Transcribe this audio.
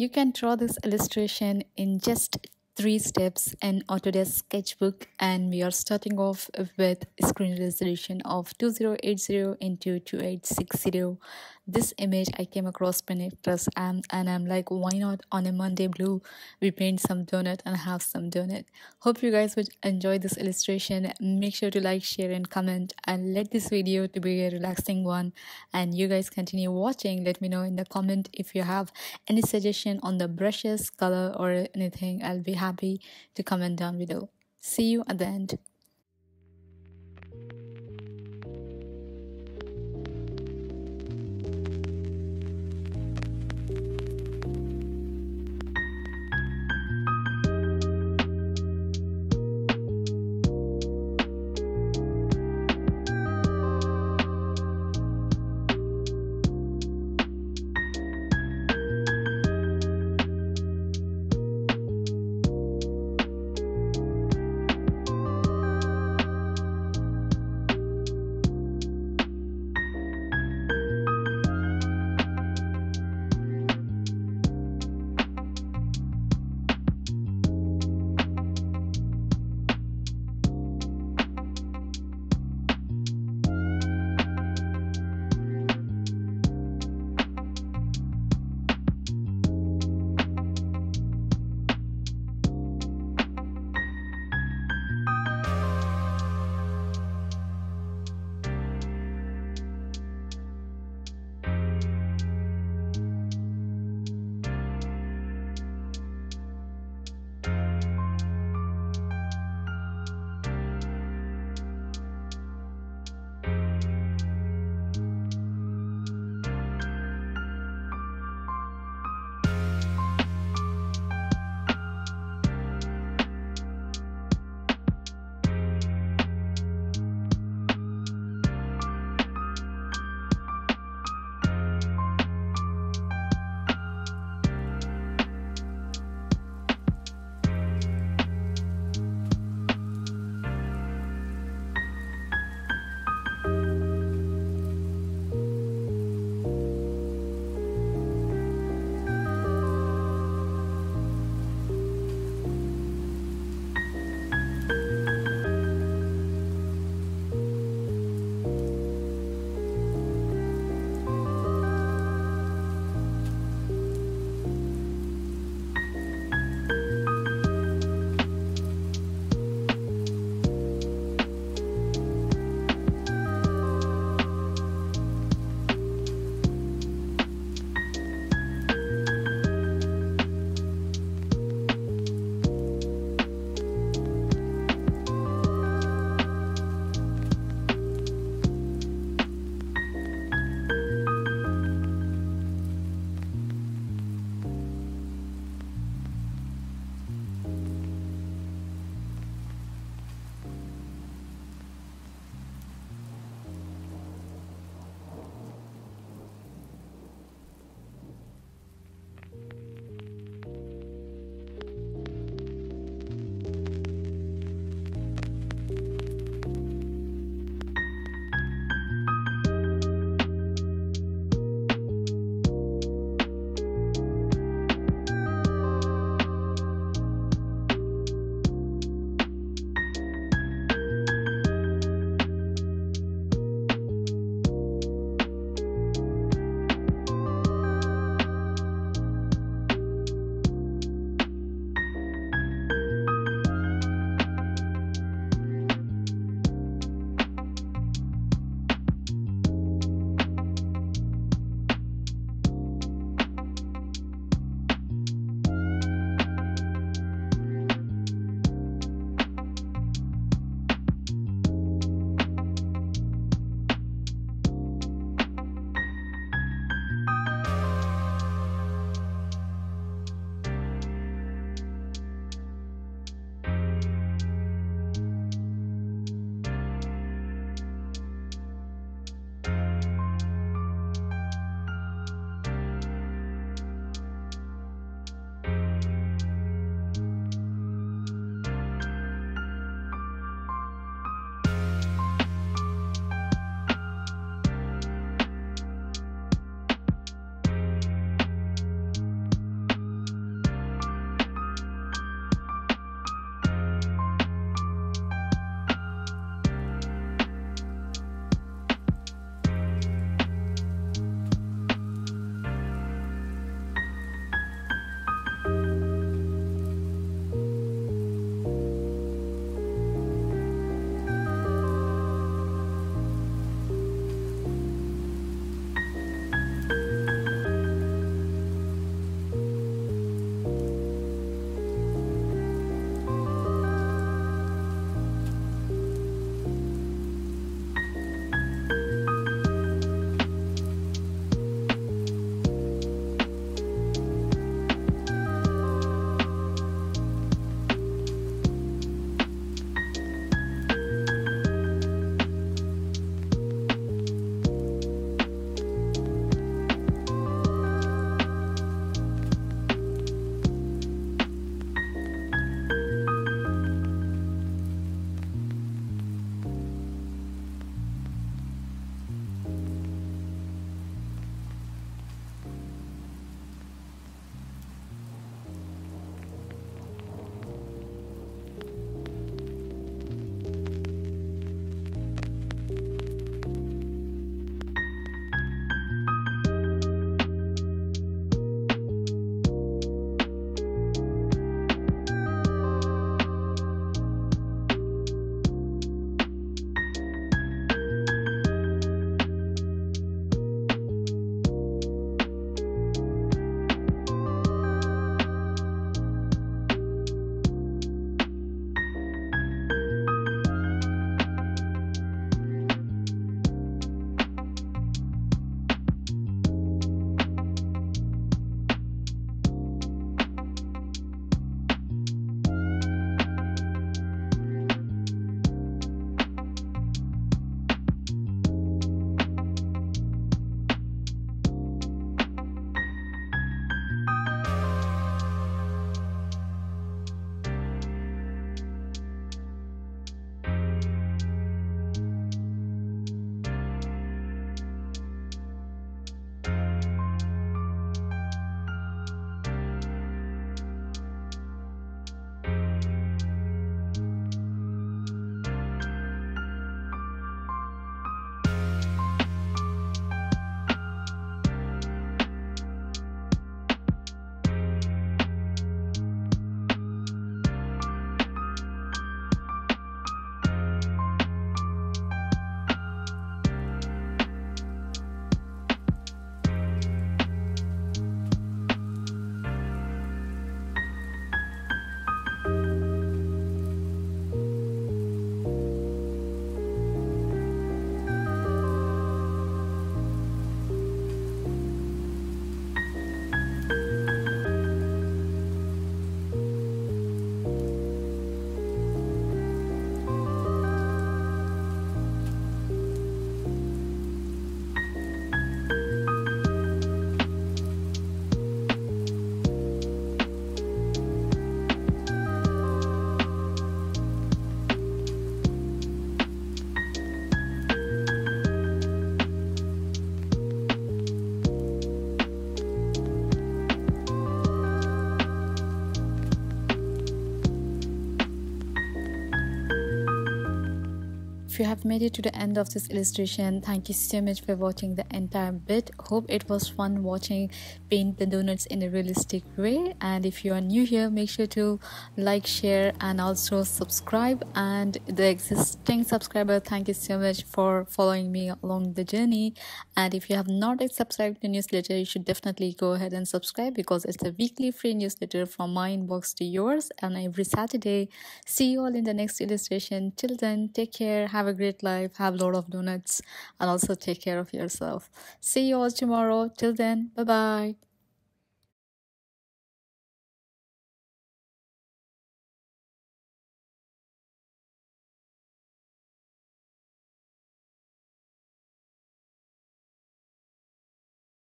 You can draw this illustration in just three steps in Autodesk Sketchbook and we are starting off with screen resolution of 2080 into 2860 this image i came across pinterest and, um, and i'm like why not on a monday blue we paint some donut and have some donut. Hope you guys would enjoy this illustration. Make sure to like share and comment and let this video to be a relaxing one. And you guys continue watching. Let me know in the comment if you have any suggestion on the brushes color or anything. I'll be happy to comment down below. See you at the end you have made it to the end of this illustration. Thank you so much for watching the entire bit. Hope it was fun watching paint the donuts in a realistic way. And if you are new here make sure to like share and also subscribe. And the existing subscriber thank you so much for following me along the journey. And if you have not yet subscribed to newsletter you should definitely go ahead and subscribe because it's a weekly free newsletter from my inbox to yours. And every saturday see you all in the next illustration. Till then take care. Have a great life have a lot of donuts and also take care of yourself. See you all tomorrow. Till then bye bye